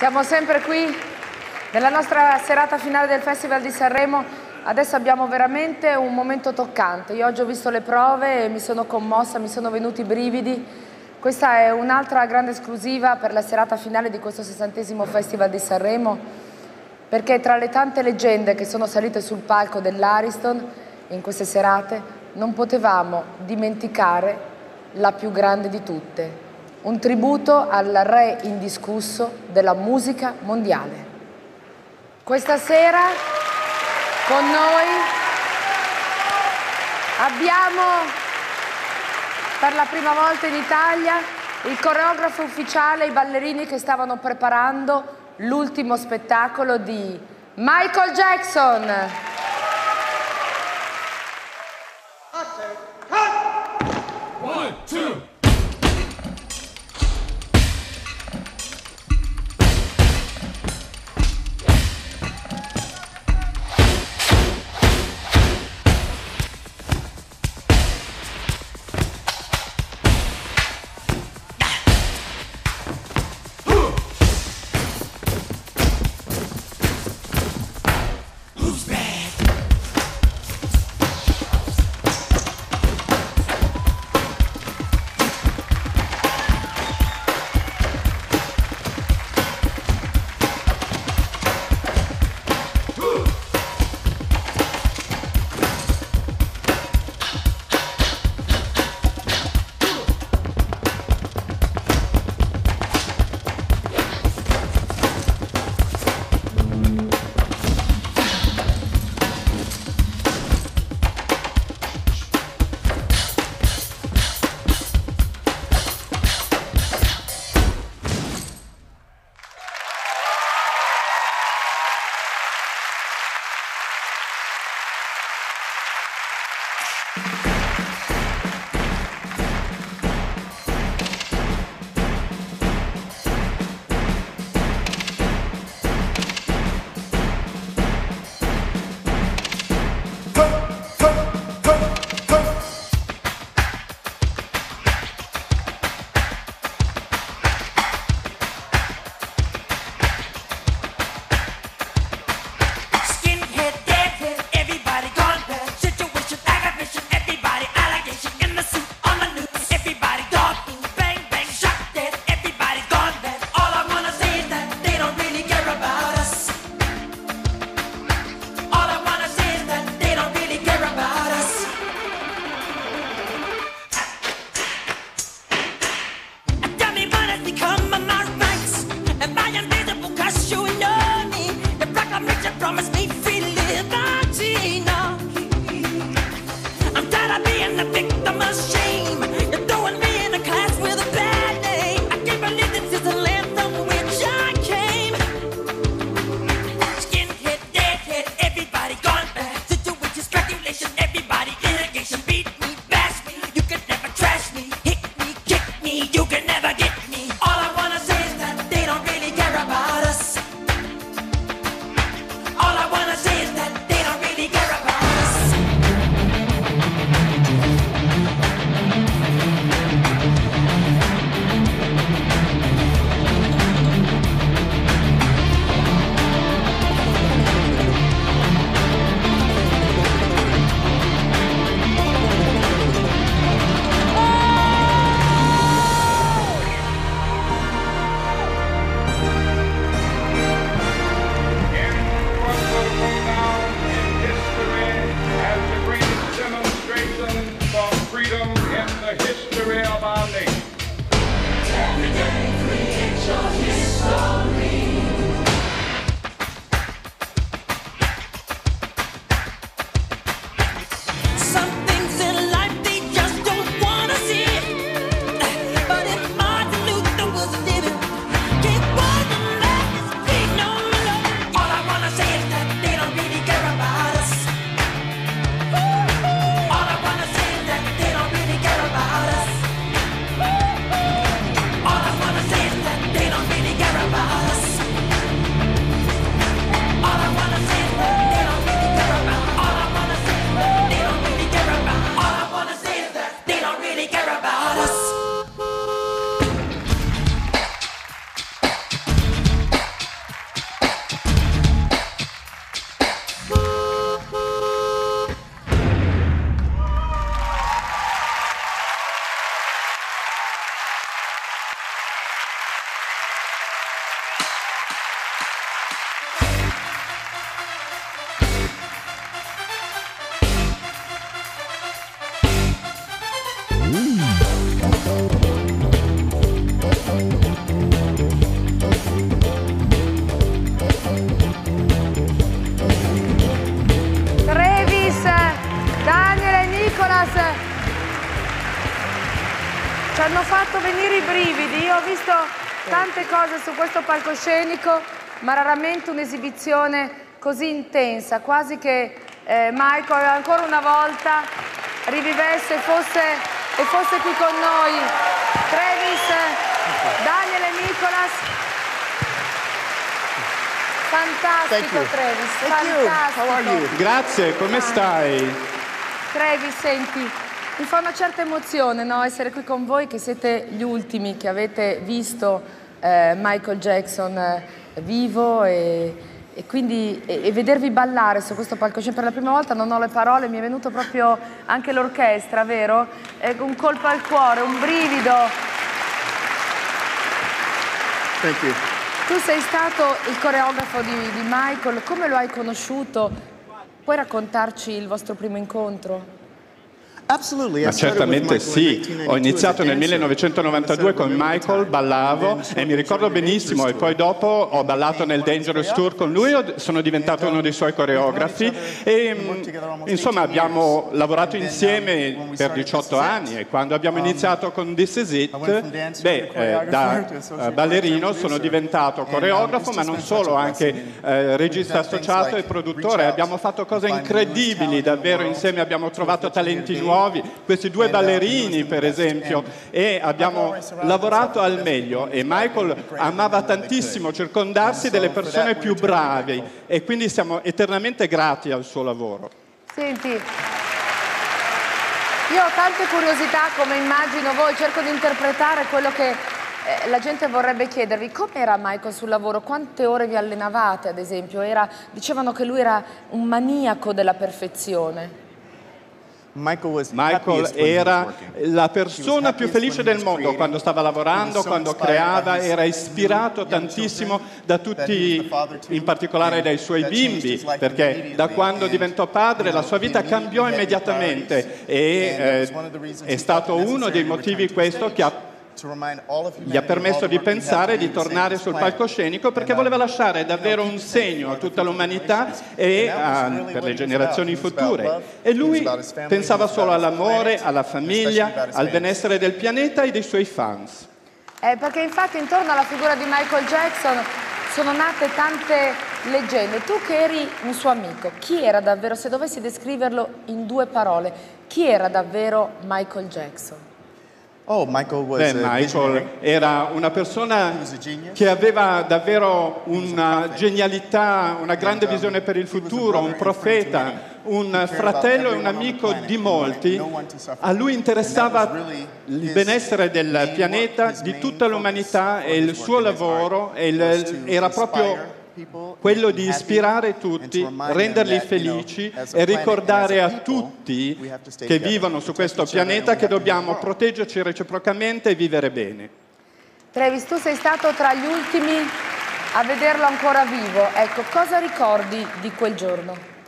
Siamo sempre qui nella nostra serata finale del Festival di Sanremo. Adesso abbiamo veramente un momento toccante. Io oggi ho visto le prove e mi sono commossa, mi sono venuti i brividi. Questa è un'altra grande esclusiva per la serata finale di questo sessantesimo Festival di Sanremo, perché tra le tante leggende che sono salite sul palco dell'Ariston in queste serate non potevamo dimenticare la più grande di tutte, un tributo al re indiscusso della musica mondiale. Questa sera con noi abbiamo per la prima volta in Italia il coreografo ufficiale, i ballerini che stavano preparando l'ultimo spettacolo di Michael Jackson. trust you tante cose su questo palcoscenico, ma raramente un'esibizione così intensa, quasi che eh, Michael ancora una volta rivivesse e fosse, e fosse qui con noi. Travis, Daniel e Nicolas. Fantastico Travis, fantastico. Grazie, come stai? Travis, senti, mi fa una certa emozione no, essere qui con voi che siete gli ultimi che avete visto eh, Michael Jackson eh, vivo e, e quindi e, e vedervi ballare su questo palcoscenico per la prima volta non ho le parole, mi è venuto proprio anche l'orchestra, vero? Eh, un colpo al cuore, un brivido. Thank you. Tu sei stato il coreografo di, di Michael, come lo hai conosciuto? Puoi raccontarci il vostro primo incontro? Ma certamente sì, ho iniziato nel 1992 con Michael, ballavo e mi ricordo benissimo. E poi dopo ho ballato nel Dangerous Tour con lui, sono diventato uno dei suoi coreografi e mm, insomma abbiamo lavorato insieme per 18 anni. E quando abbiamo iniziato con This Is It, beh, eh, da eh, ballerino sono diventato coreografo ma non solo, anche eh, regista associato e produttore, abbiamo fatto cose incredibili davvero insieme, abbiamo trovato talenti nuovi nuovi, questi due ballerini per esempio, e abbiamo lavorato al meglio e Michael amava tantissimo circondarsi delle persone più bravi e quindi siamo eternamente grati al suo lavoro. Senti, io ho tante curiosità come immagino voi, cerco di interpretare quello che eh, la gente vorrebbe chiedervi. Com'era Michael sul lavoro, quante ore vi allenavate ad esempio, era, dicevano che lui era un maniaco della perfezione. Michael era la persona più felice del mondo quando stava lavorando, quando creava, era ispirato tantissimo da tutti, in particolare dai suoi bimbi, perché da quando diventò padre la sua vita cambiò immediatamente. E eh, è stato uno dei motivi questo che ha gli ha permesso di pensare di tornare sul palcoscenico perché voleva lasciare davvero un segno a tutta l'umanità e a, per le generazioni future. E lui pensava solo all'amore, alla famiglia, al benessere del pianeta e dei suoi fans. Eh, perché infatti intorno alla figura di Michael Jackson sono nate tante leggende. Tu che eri un suo amico, chi era davvero, se dovessi descriverlo in due parole, chi era davvero Michael Jackson? Oh, Michael, Beh, Michael era una persona che aveva davvero una genialità, una grande visione per il futuro, un profeta, un fratello e un amico di molti. A lui interessava il benessere del pianeta, di tutta l'umanità e il suo lavoro era proprio quello di ispirare tutti, renderli felici e ricordare a tutti che vivono su questo pianeta che dobbiamo proteggerci reciprocamente e vivere bene. Travis, tu sei stato tra gli ultimi a vederlo ancora vivo. Ecco, cosa ricordi di quel giorno?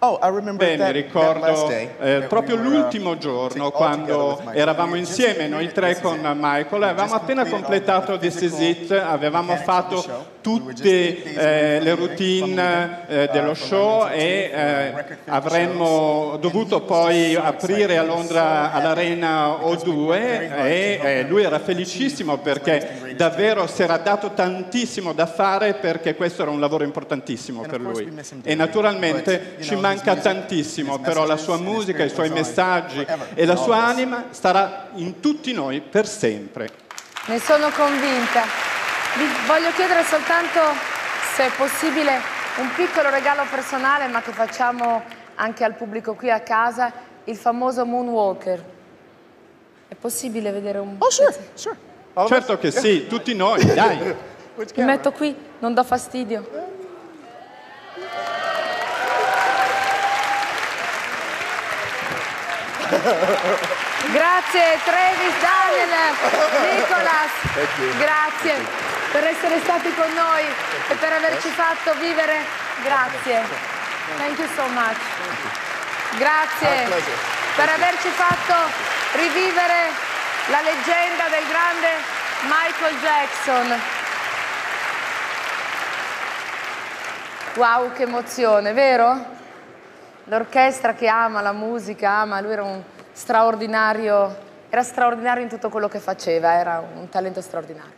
Oh, Beh, mi ricordo eh, proprio l'ultimo giorno quando eravamo insieme noi tre con Michael, avevamo appena completato This Is It, avevamo fatto tutte eh, le routine eh, dello show e eh, avremmo dovuto poi aprire a Londra all'Arena O2 e eh, lui era felicissimo perché davvero si era dato tantissimo da fare perché questo era un lavoro importantissimo per lui. E naturalmente ci manca tantissimo, però la sua musica, i suoi messaggi e la sua anima starà in tutti noi per sempre. Ne sono convinta. Vi voglio chiedere soltanto se è possibile un piccolo regalo personale, ma che facciamo anche al pubblico qui a casa, il famoso Moonwalker. È possibile vedere un... Oh, sure, sure. Certo che sì, tutti noi, dai. Mi metto qui, non do fastidio. Grazie Travis, Daniel, Nicolas, grazie per essere stati con noi e per averci fatto vivere. Grazie. Thank you so much. Grazie per averci fatto rivivere la leggenda del grande Michael Jackson. Wow, che emozione, vero? l'orchestra che ama la musica, ama, lui era un straordinario era straordinario in tutto quello che faceva, era un talento straordinario.